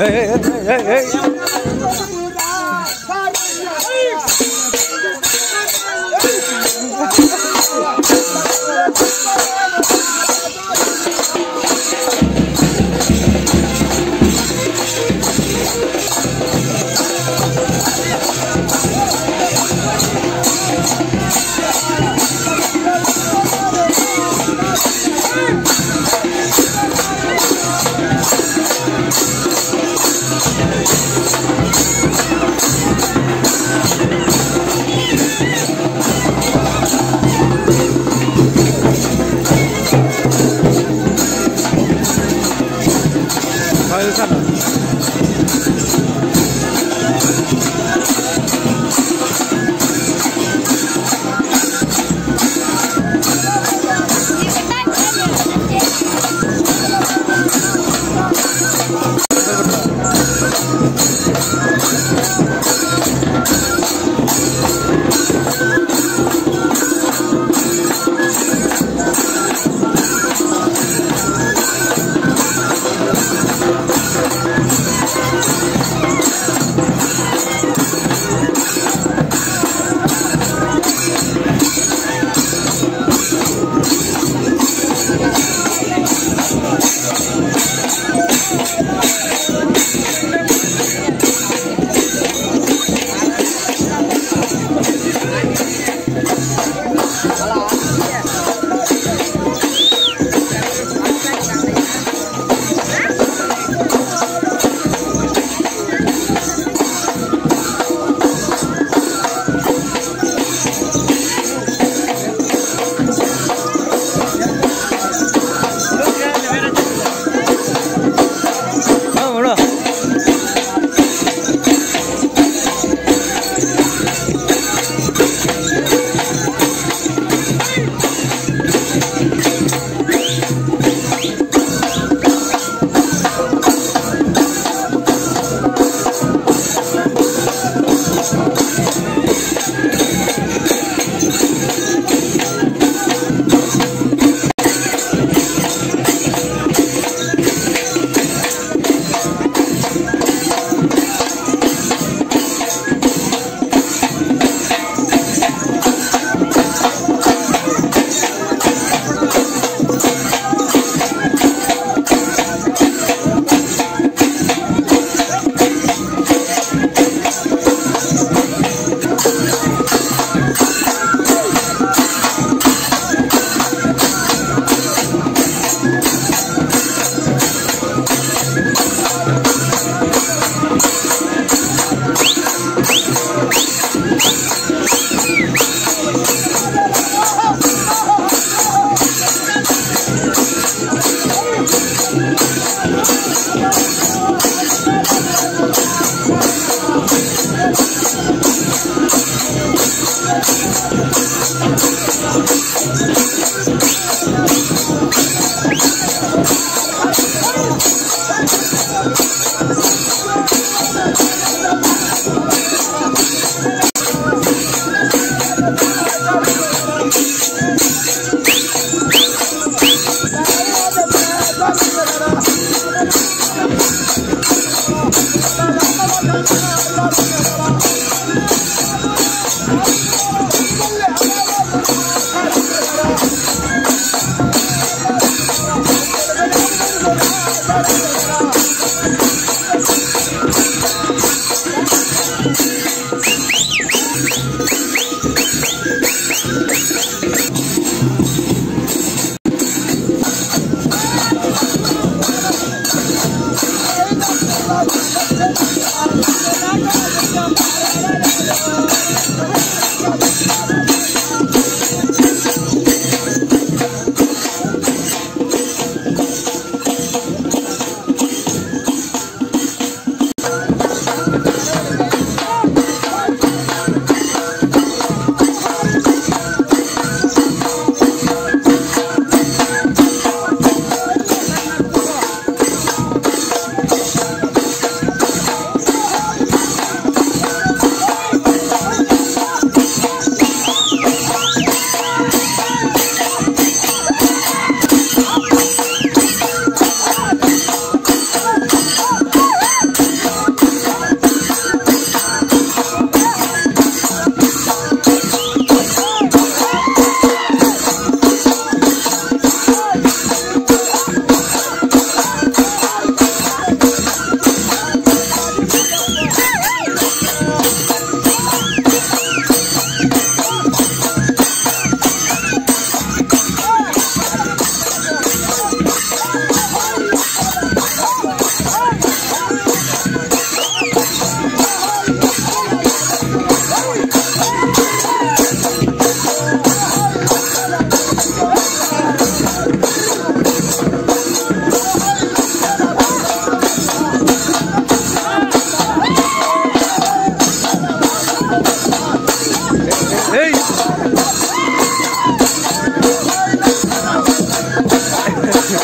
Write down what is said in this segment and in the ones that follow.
哎哎哎哎哎！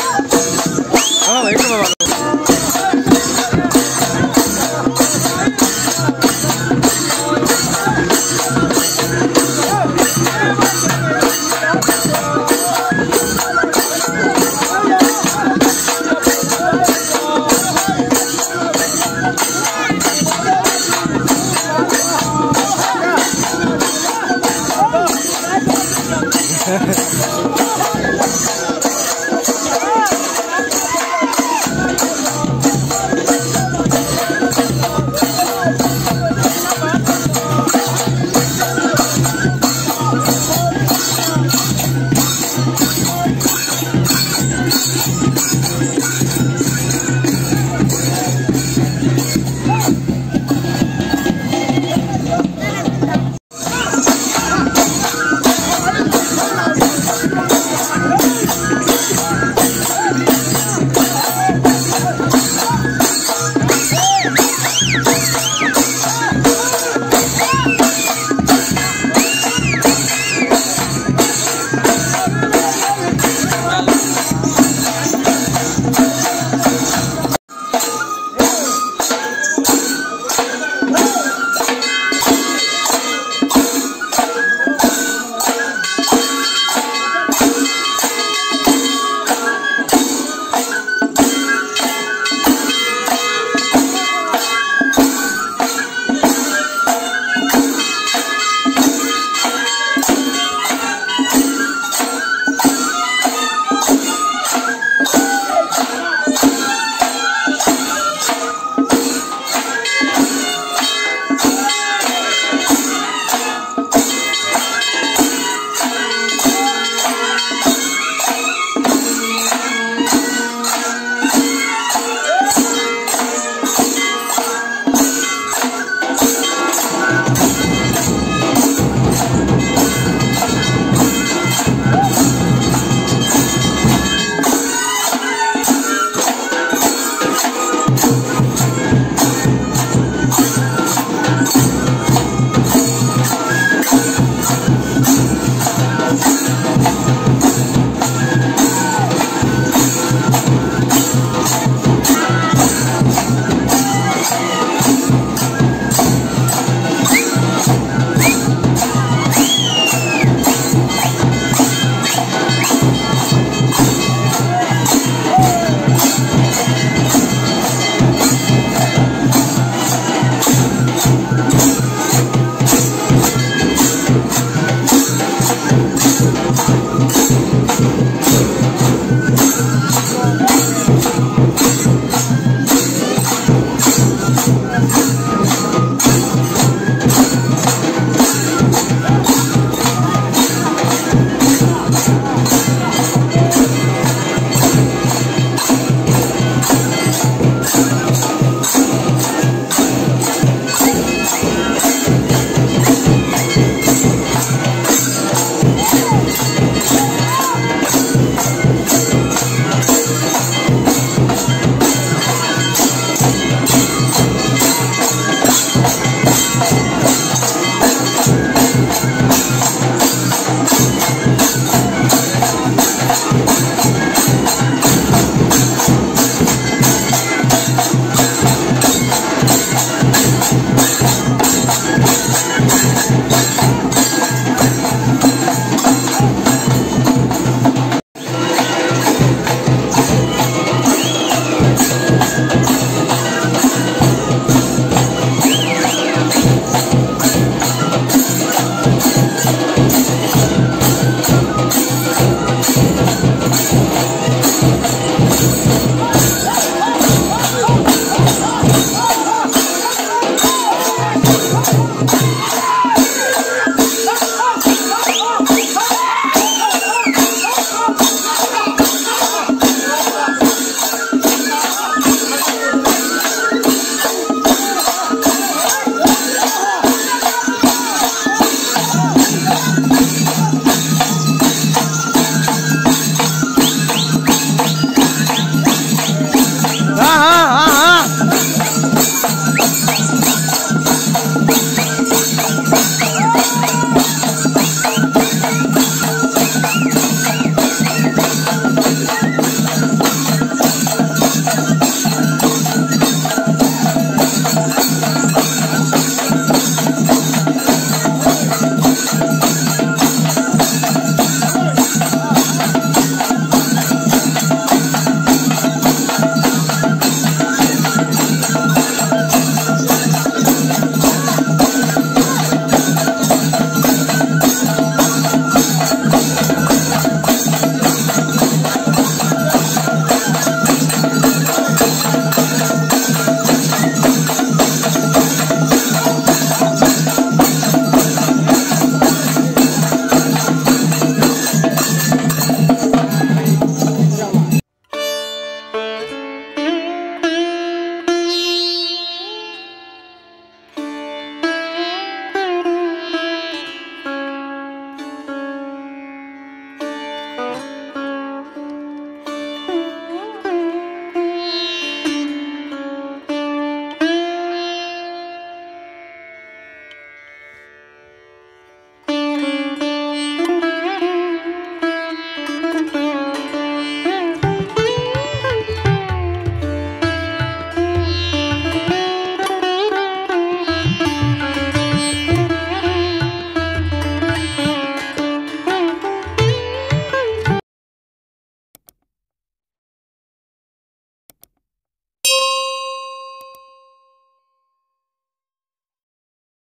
Yeah.